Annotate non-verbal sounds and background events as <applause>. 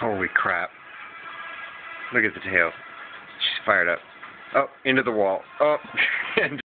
Holy crap. Look at the tail. She's fired up. Oh, into the wall. Oh, <laughs>